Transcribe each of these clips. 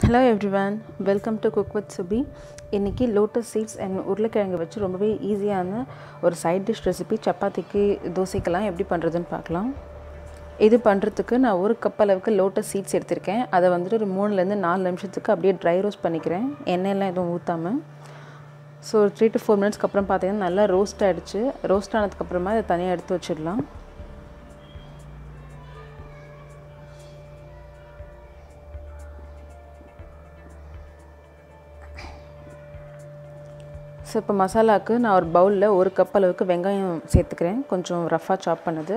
Hello everyone welcome to cook with Subi இன்றைக்கி lotus seeds and உருளைக்கிழங்கு வச்சு ரொம்பவே ஈஸியான ஒரு சைட் டிஷ் ரெசிபி சப்பாத்திக்கு தோசைக்கெல்லாம் எப்படி பண்ணுறதுன்னு பார்க்கலாம். இது பண்ணுறதுக்கு நான் ஒரு கப் அளவுக்கு லோட்டஸ் சீட்ஸ் எடுத்திருக்கேன். அதை வந்துட்டு ஒரு மூணுலேருந்து நாலு நிமிஷத்துக்கு அப்படியே ட்ரை ரோஸ்ட் பண்ணிக்கிறேன். எண்ணெயெல்லாம் எதுவும் ஊற்றாமல் ஸோ ஒரு த்ரீ டு ஃபோர் மினிட்ஸ்க்கு அப்புறம் பார்த்தீங்கன்னா நல்லா ரோஸ்ட் ஆகிடுச்சு ரோஸ்ட் ஆனதுக்கப்புறமா அதை தனியாக எடுத்து வச்சிடலாம். ஸோ இப்போ மசாலாவுக்கு நான் ஒரு பவுலில் ஒரு கப் அளவுக்கு வெங்காயம் சேர்த்துக்கிறேன். கொஞ்சம் ரஃப்பாக சாப் பண்ணது.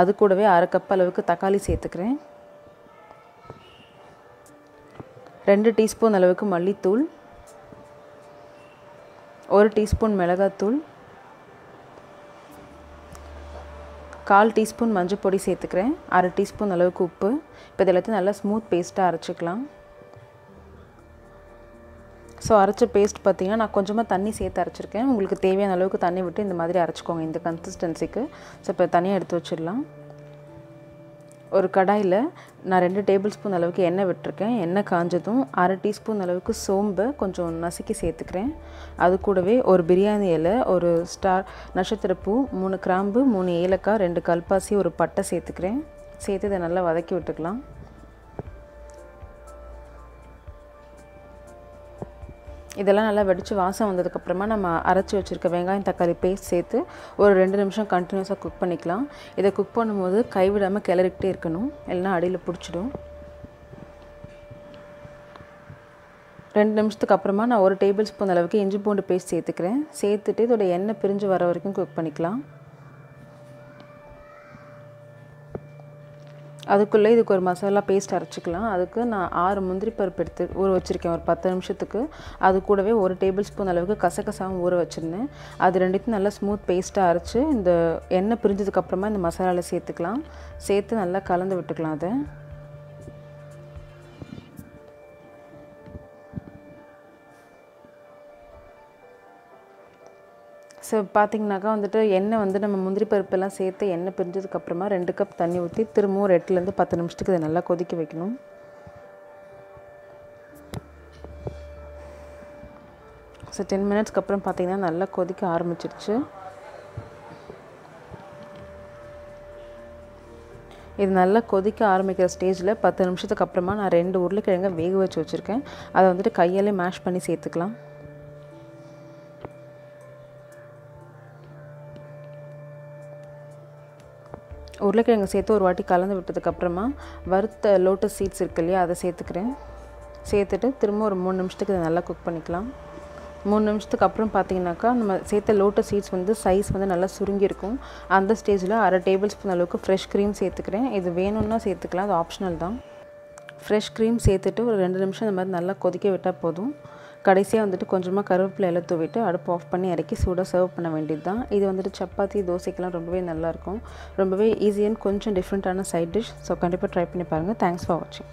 அது கூடவே அரை கப் அளவுக்கு தக்காளி சேர்த்துக்கிறேன். ரெண்டு டீஸ்பூன் அளவுக்கு மல்லித்தூள். ஒரு டீஸ்பூன் மிளகாத்தூள். கால் டீஸ்பூன் மஞ்சள் பொடி சேர்த்துக்கிறேன். அரை டீஸ்பூன் அளவுக்கு உப்பு. இப்போ இது எல்லாத்தையும் நல்லா ஸ்மூத் பேஸ்ட்டாக அரைச்சிக்கலாம். ஸோ அரைச்ச பேஸ்ட் பார்த்திங்கன்னா நான் கொஞ்சமாக தண்ணி சேர்த்து அரைச்சிருக்கேன். உங்களுக்கு தேவையான அளவுக்கு தண்ணி விட்டு இந்த மாதிரி அரைச்சிக்கோங்க இந்த கன்சிஸ்டன்சிக்கு ஸோ இப்போ தனியாக எடுத்து வச்சிடலாம். ஒரு கடாயில் நான் ரெண்டு டேபிள் ஸ்பூன் அளவுக்கு எண்ணெய் விட்டுருக்கேன். எண்ணெய் காஞ்சதும் அரை டீஸ்பூன் அளவுக்கு சோம்பு கொஞ்சம் நசுக்கி சேர்த்துக்கிறேன். அது கூடவே ஒரு பிரியாணி இலை ஒரு ஸ்டார் நட்சத்திரப்பூ மூணு கிராம்பு மூணு ஏலக்காய் ரெண்டு கல்பாசி ஒரு பட்டை சேர்த்துக்கிறேன். சேர்த்து இதை நல்லா வதக்கி விட்டுக்கலாம். இதெல்லாம் நல்லா வெடித்து வாசம் வந்ததுக்கப்புறமா நம்ம அரைச்சி வச்சுருக்க வெங்காயம் தக்காளி பேஸ்ட் சேர்த்து ஒரு ரெண்டு நிமிஷம் கண்டினியூஸாக குக் பண்ணிக்கலாம். இதை குக் பண்ணும்போது கைவிடாமல் கிளறிக்கிட்டே இருக்கணும். இல்லைனா அடியில் பிடிச்சிடும். ரெண்டு நிமிஷத்துக்கு அப்புறமா நான் ஒரு டேபிள் ஸ்பூன் அளவுக்கு இஞ்சி பூண்டு பேஸ்ட் சேர்த்துக்கிறேன். சேர்த்துட்டு இதோட எண்ணெய் பிரிஞ்சு வர வரைக்கும் குக் பண்ணிக்கலாம். அதுக்குள்ளே இதுக்கு ஒரு மசாலா பேஸ்ட் அரைச்சிக்கலாம். அதுக்கு நான் ஆறு முந்திரி பருப்பு எடுத்து ஊற வச்சுருக்கேன். ஒரு பத்து நிமிஷத்துக்கு. அது கூடவே ஒரு டேபிள் ஸ்பூன் அளவுக்கு கசகசாவும் ஊற வச்சுருந்தேன். அது ரெண்டுத்தையும் நல்லா ஸ்மூத் பேஸ்ட்டாக அரைச்சி இந்த எண்ணெய் பிரிஞ்சதுக்கப்புறமா இந்த மசாலாவில் சேர்த்துக்கலாம். சேர்த்து நல்லா கலந்து விட்டுக்கலாம் அதை. ஸோ பார்த்திங்கனாக்கா வந்துட்டு எண்ணெய் வந்து நம்ம முந்திரி பருப்பெல்லாம் சேர்த்து எண்ணெய் பிரிஞ்சதுக்கப்புறமா ரெண்டு கப் தண்ணி ஊற்றி திரும்பவும் ஒரு எட்டுலேருந்து பத்து நிமிஷத்துக்கு இதை நல்லா கொதிக்க வைக்கணும். ஸோ டென் மினிட்ஸ்க்கு அப்புறம் பார்த்திங்கன்னா நல்லா கொதிக்க ஆரம்பிச்சிருச்சு. இது நல்லா கொதிக்க ஆரம்பிக்கிற ஸ்டேஜில் பத்து நிமிஷத்துக்கு அப்புறமா நான் ரெண்டு உருளைக்கிழங்க வேக வச்சு வச்சுருக்கேன். அதை வந்துட்டு கையாலே மேஷ் பண்ணி சேர்த்துக்கலாம். உருளைக்கிழங்கு சேர்த்து ஒரு வாட்டி கலந்து விட்டதுக்கப்புறமா வறுத்த லோட்டஸ் சீட்ஸ் இருக்கு இல்லையா அதை சேர்த்துக்கிறேன். சேர்த்துட்டு திரும்ப ஒரு மூணு நிமிஷத்துக்கு இதை நல்லா குக் பண்ணிக்கலாம். மூணு நிமிஷத்துக்கு அப்புறம் பார்த்தீங்கன்னாக்கா நம்ம சேர்த்த லோட்டஸ் சீட்ஸ் வந்து சைஸ் வந்து நல்லா சுருங்கியிருக்கும். அந்த ஸ்டேஜில் அரை டேபிள் ஸ்பூன் அளவுக்கு ஃப்ரெஷ் க்ரீம் சேர்த்துக்கிறேன். இது வேணும்னா சேர்த்துக்கலாம் அது ஆப்ஷனல் தான். ஃப்ரெஷ் க்ரீம் சேர்த்துட்டு ஒரு ரெண்டு நிமிஷம் இந்த மாதிரி நல்லா கொதிக்க விட்டால் போதும். கடைசியாக வந்துட்டு கொஞ்சமாக கருவேப்பிலை எல்லாம் தூவிட்டு அடுப்பு ஆஃப் பண்ணி இறக்கி சூடாக சர்வ் பண்ண வேண்டியது தான் இது வந்துட்டு சப்பாத்தி தோசைக்கெல்லாம் ரொம்பவே நல்லாயிருக்கும் ரொம்பவே ஈஸியான கொஞ்சம் டிஃப்ரெண்ட்டான சைட் டிஷ் ஸோ கண்டிப்பாக ட்ரை பண்ணி பாருங்கள் தேங்க்ஸ் ஃபார் வாட்சிங்